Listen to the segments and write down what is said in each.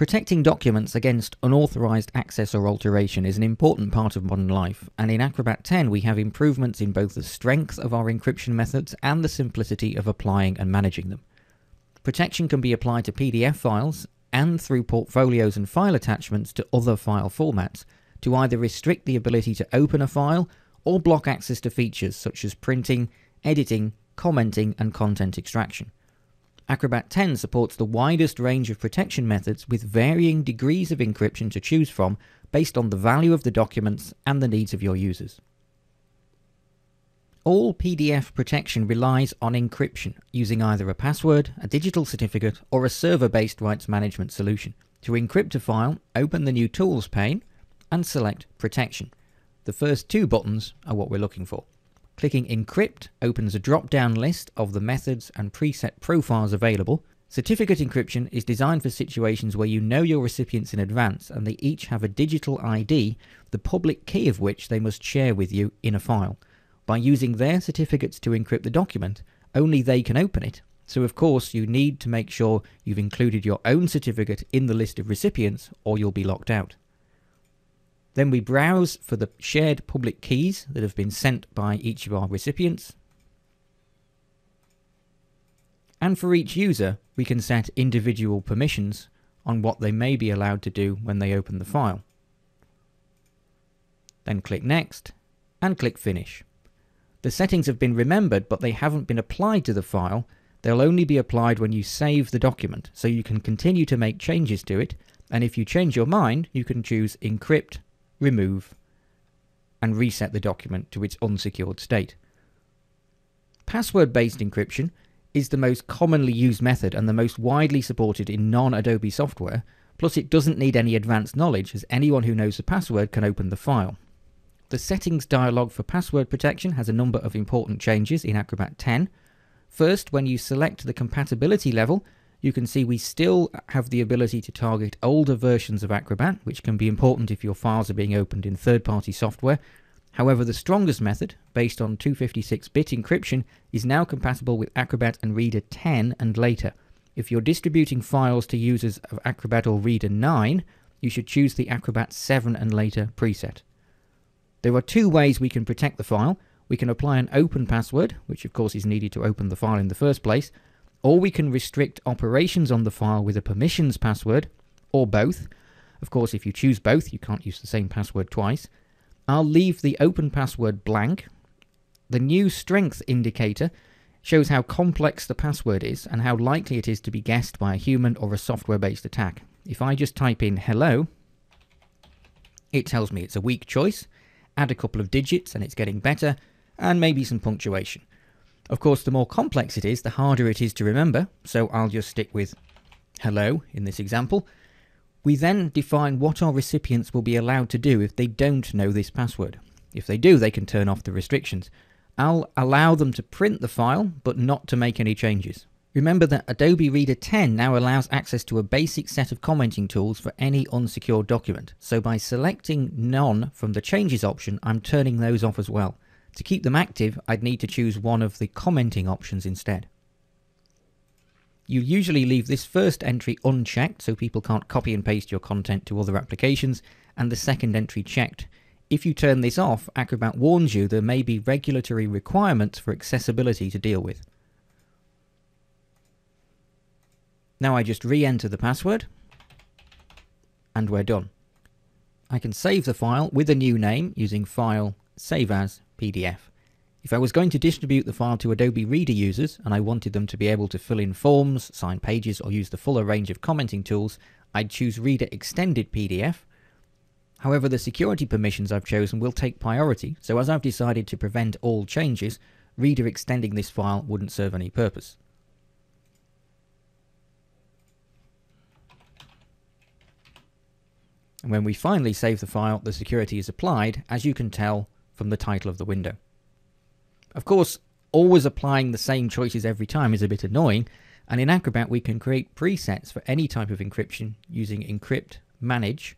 Protecting documents against unauthorized access or alteration is an important part of modern life, and in Acrobat 10 we have improvements in both the strength of our encryption methods and the simplicity of applying and managing them. Protection can be applied to PDF files and through portfolios and file attachments to other file formats to either restrict the ability to open a file or block access to features such as printing, editing, commenting, and content extraction. Acrobat 10 supports the widest range of protection methods with varying degrees of encryption to choose from based on the value of the documents and the needs of your users. All PDF protection relies on encryption using either a password, a digital certificate, or a server based rights management solution. To encrypt a file, open the new Tools pane and select Protection. The first two buttons are what we're looking for. Clicking Encrypt opens a drop-down list of the methods and preset profiles available. Certificate encryption is designed for situations where you know your recipients in advance and they each have a digital ID, the public key of which they must share with you in a file. By using their certificates to encrypt the document, only they can open it. So of course you need to make sure you've included your own certificate in the list of recipients or you'll be locked out. Then we browse for the shared public keys that have been sent by each of our recipients. And for each user, we can set individual permissions on what they may be allowed to do when they open the file. Then click Next and click Finish. The settings have been remembered, but they haven't been applied to the file. They'll only be applied when you save the document, so you can continue to make changes to it, and if you change your mind, you can choose Encrypt remove, and reset the document to its unsecured state. Password based encryption is the most commonly used method and the most widely supported in non Adobe software, plus, it doesn't need any advanced knowledge as anyone who knows the password can open the file. The settings dialog for password protection has a number of important changes in Acrobat 10. First, when you select the compatibility level, you can see we still have the ability to target older versions of Acrobat, which can be important if your files are being opened in third-party software. However, the strongest method, based on 256-bit encryption, is now compatible with Acrobat and Reader 10 and later. If you're distributing files to users of Acrobat or Reader 9, you should choose the Acrobat 7 and later preset. There are two ways we can protect the file. We can apply an open password, which of course is needed to open the file in the first place, or we can restrict operations on the file with a permissions password, or both. Of course, if you choose both, you can't use the same password twice. I'll leave the open password blank. The new strength indicator shows how complex the password is and how likely it is to be guessed by a human or a software-based attack. If I just type in hello, it tells me it's a weak choice, add a couple of digits and it's getting better, and maybe some punctuation. Of course, the more complex it is, the harder it is to remember, so I'll just stick with hello in this example. We then define what our recipients will be allowed to do if they don't know this password. If they do, they can turn off the restrictions. I'll allow them to print the file, but not to make any changes. Remember that Adobe Reader 10 now allows access to a basic set of commenting tools for any unsecured document, so by selecting None from the Changes option, I'm turning those off as well. To keep them active, I'd need to choose one of the commenting options instead. You usually leave this first entry unchecked so people can't copy and paste your content to other applications, and the second entry checked. If you turn this off, Acrobat warns you there may be regulatory requirements for accessibility to deal with. Now I just re-enter the password, and we're done. I can save the file with a new name using File, Save As, PDF. If I was going to distribute the file to Adobe Reader users and I wanted them to be able to fill in forms, sign pages, or use the fuller range of commenting tools, I'd choose Reader Extended PDF. However, the security permissions I've chosen will take priority, so as I've decided to prevent all changes, Reader extending this file wouldn't serve any purpose. And when we finally save the file, the security is applied, as you can tell from the title of the window. Of course, always applying the same choices every time is a bit annoying, and in Acrobat we can create presets for any type of encryption using Encrypt Manage.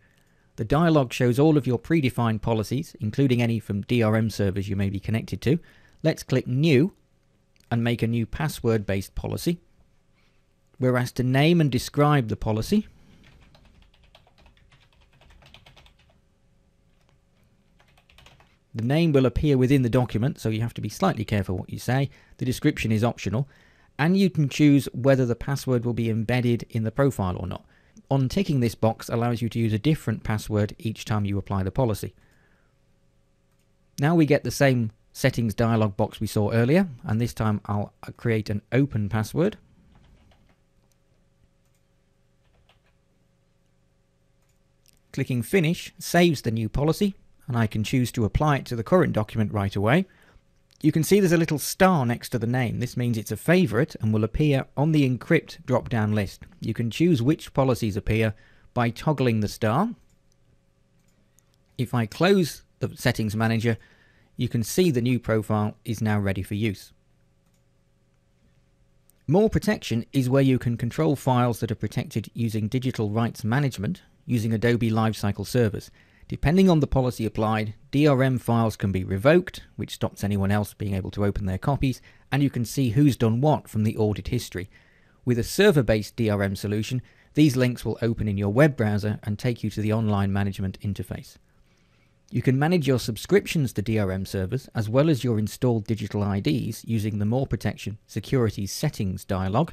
The dialog shows all of your predefined policies, including any from DRM servers you may be connected to. Let's click New and make a new password-based policy. We're asked to name and describe the policy. The name will appear within the document, so you have to be slightly careful what you say. The description is optional, and you can choose whether the password will be embedded in the profile or not. On ticking this box allows you to use a different password each time you apply the policy. Now we get the same settings dialog box we saw earlier, and this time I'll uh, create an open password. Clicking Finish saves the new policy, and I can choose to apply it to the current document right away. You can see there's a little star next to the name. This means it's a favourite and will appear on the encrypt drop-down list. You can choose which policies appear by toggling the star. If I close the settings manager, you can see the new profile is now ready for use. More protection is where you can control files that are protected using digital rights management using Adobe LiveCycle servers. Depending on the policy applied, DRM files can be revoked, which stops anyone else being able to open their copies, and you can see who's done what from the audit history. With a server-based DRM solution, these links will open in your web browser and take you to the online management interface. You can manage your subscriptions to DRM servers as well as your installed digital IDs using the More Protection Security Settings dialog.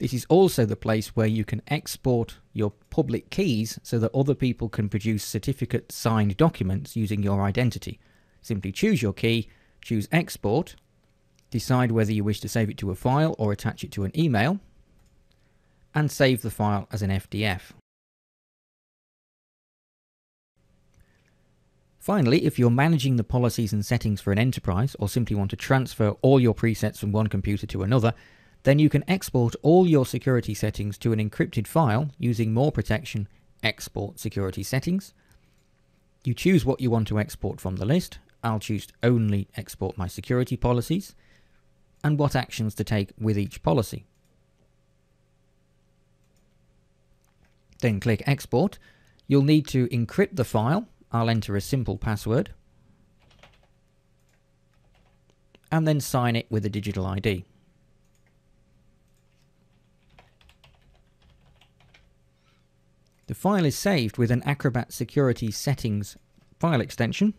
This is also the place where you can export your public keys so that other people can produce certificate signed documents using your identity. Simply choose your key, choose Export, decide whether you wish to save it to a file or attach it to an email, and save the file as an FDF. Finally, if you're managing the policies and settings for an enterprise or simply want to transfer all your presets from one computer to another, then you can export all your security settings to an encrypted file using More Protection Export Security Settings. You choose what you want to export from the list. I'll choose only export my security policies and what actions to take with each policy. Then click Export. You'll need to encrypt the file I'll enter a simple password and then sign it with a digital ID. File is saved with an Acrobat Security Settings file extension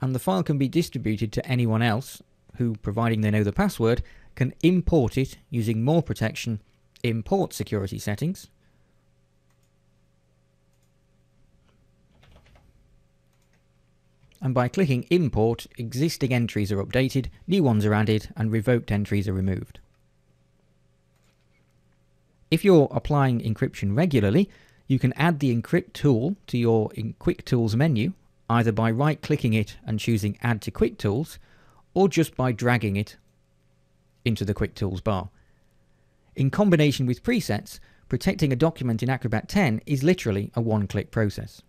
and the file can be distributed to anyone else who, providing they know the password, can import it using more protection, import security settings, and by clicking Import, existing entries are updated, new ones are added, and revoked entries are removed. If you're applying encryption regularly, you can add the Encrypt tool to your Quick Tools menu, either by right-clicking it and choosing Add to Quick Tools, or just by dragging it into the Quick Tools bar. In combination with presets, protecting a document in Acrobat 10 is literally a one-click process.